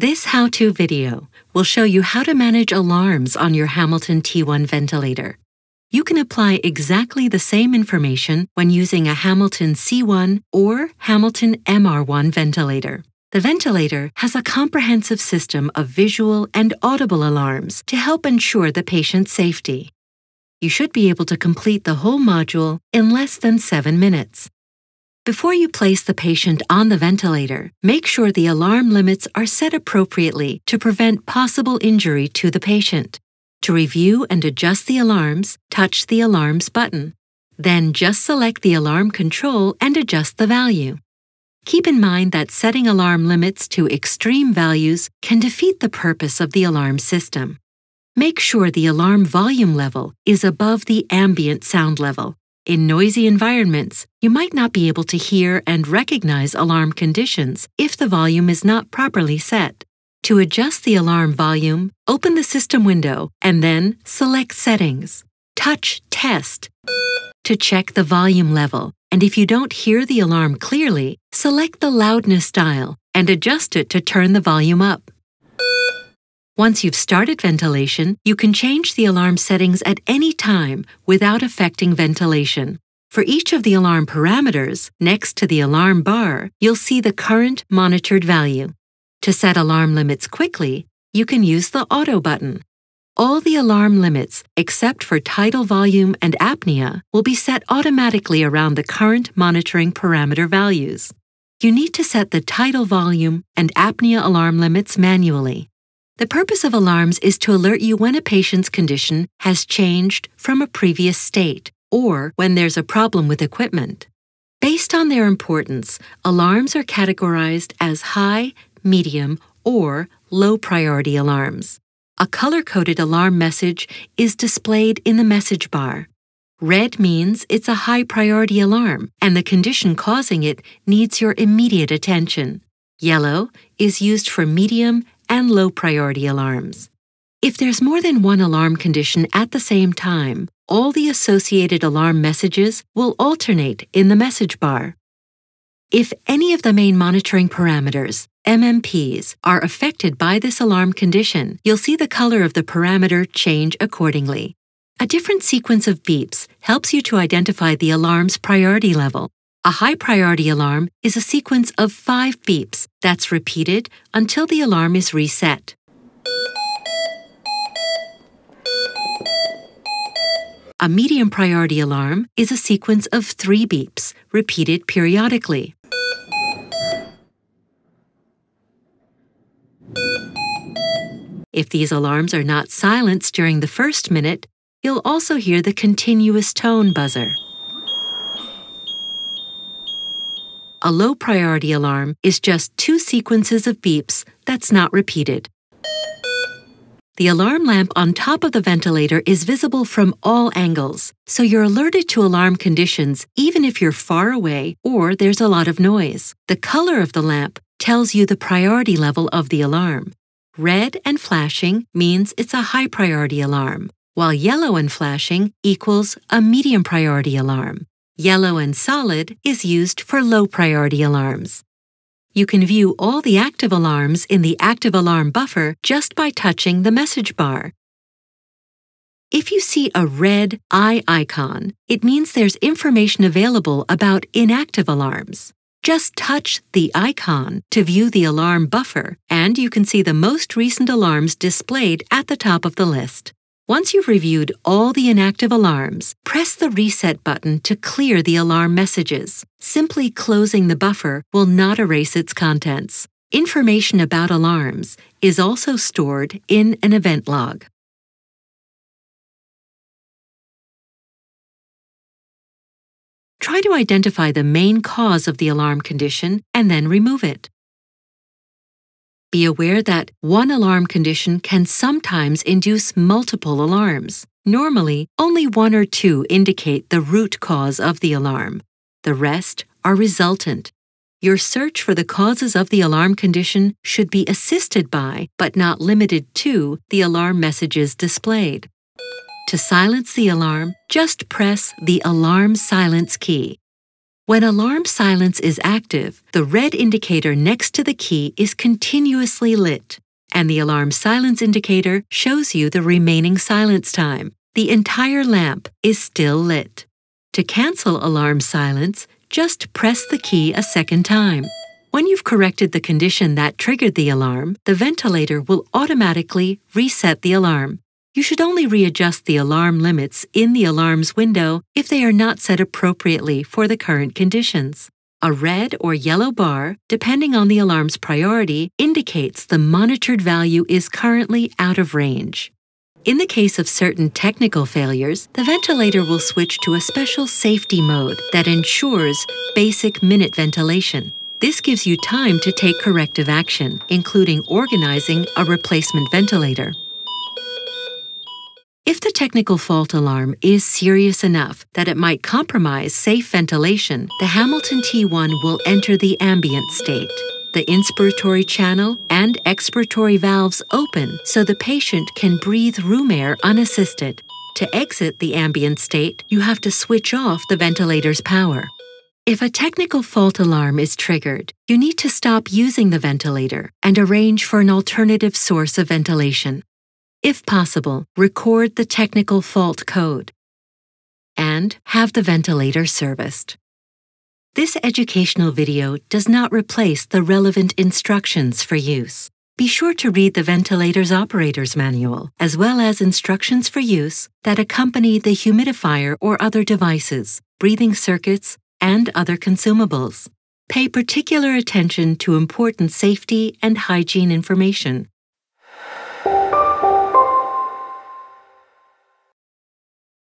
This how-to video will show you how to manage alarms on your Hamilton T1 ventilator. You can apply exactly the same information when using a Hamilton C1 or Hamilton MR1 ventilator. The ventilator has a comprehensive system of visual and audible alarms to help ensure the patient's safety. You should be able to complete the whole module in less than 7 minutes. Before you place the patient on the ventilator, make sure the alarm limits are set appropriately to prevent possible injury to the patient. To review and adjust the alarms, touch the Alarms button. Then just select the alarm control and adjust the value. Keep in mind that setting alarm limits to extreme values can defeat the purpose of the alarm system. Make sure the alarm volume level is above the ambient sound level. In noisy environments, you might not be able to hear and recognize alarm conditions if the volume is not properly set. To adjust the alarm volume, open the system window and then select Settings. Touch Test to check the volume level, and if you don't hear the alarm clearly, select the loudness dial and adjust it to turn the volume up. Once you've started ventilation, you can change the alarm settings at any time without affecting ventilation. For each of the alarm parameters, next to the alarm bar, you'll see the current monitored value. To set alarm limits quickly, you can use the Auto button. All the alarm limits, except for tidal volume and apnea, will be set automatically around the current monitoring parameter values. You need to set the tidal volume and apnea alarm limits manually. The purpose of alarms is to alert you when a patient's condition has changed from a previous state or when there's a problem with equipment. Based on their importance, alarms are categorized as high, medium, or low priority alarms. A color coded alarm message is displayed in the message bar. Red means it's a high priority alarm and the condition causing it needs your immediate attention. Yellow is used for medium and low priority alarms. If there's more than one alarm condition at the same time, all the associated alarm messages will alternate in the message bar. If any of the main monitoring parameters, MMPs, are affected by this alarm condition, you'll see the color of the parameter change accordingly. A different sequence of beeps helps you to identify the alarm's priority level. A high priority alarm is a sequence of five beeps that's repeated until the alarm is reset. A medium priority alarm is a sequence of three beeps, repeated periodically. If these alarms are not silenced during the first minute, you'll also hear the continuous tone buzzer. A low priority alarm is just two sequences of beeps that's not repeated. The alarm lamp on top of the ventilator is visible from all angles, so you're alerted to alarm conditions even if you're far away or there's a lot of noise. The color of the lamp tells you the priority level of the alarm. Red and flashing means it's a high priority alarm, while yellow and flashing equals a medium priority alarm. Yellow and solid is used for low priority alarms. You can view all the active alarms in the Active Alarm Buffer just by touching the message bar. If you see a red eye icon, it means there's information available about inactive alarms. Just touch the icon to view the alarm buffer, and you can see the most recent alarms displayed at the top of the list. Once you've reviewed all the inactive alarms, press the Reset button to clear the alarm messages. Simply closing the buffer will not erase its contents. Information about alarms is also stored in an event log. Try to identify the main cause of the alarm condition and then remove it. Be aware that one alarm condition can sometimes induce multiple alarms. Normally, only one or two indicate the root cause of the alarm. The rest are resultant. Your search for the causes of the alarm condition should be assisted by, but not limited to, the alarm messages displayed. To silence the alarm, just press the Alarm Silence key. When alarm silence is active, the red indicator next to the key is continuously lit, and the alarm silence indicator shows you the remaining silence time. The entire lamp is still lit. To cancel alarm silence, just press the key a second time. When you've corrected the condition that triggered the alarm, the ventilator will automatically reset the alarm. You should only readjust the alarm limits in the alarm's window if they are not set appropriately for the current conditions. A red or yellow bar, depending on the alarm's priority, indicates the monitored value is currently out of range. In the case of certain technical failures, the ventilator will switch to a special safety mode that ensures basic minute ventilation. This gives you time to take corrective action, including organizing a replacement ventilator. If the technical fault alarm is serious enough that it might compromise safe ventilation, the Hamilton T1 will enter the ambient state. The inspiratory channel and expiratory valves open so the patient can breathe room air unassisted. To exit the ambient state, you have to switch off the ventilator's power. If a technical fault alarm is triggered, you need to stop using the ventilator and arrange for an alternative source of ventilation. If possible, record the technical fault code and have the ventilator serviced. This educational video does not replace the relevant instructions for use. Be sure to read the ventilator's operator's manual, as well as instructions for use that accompany the humidifier or other devices, breathing circuits, and other consumables. Pay particular attention to important safety and hygiene information.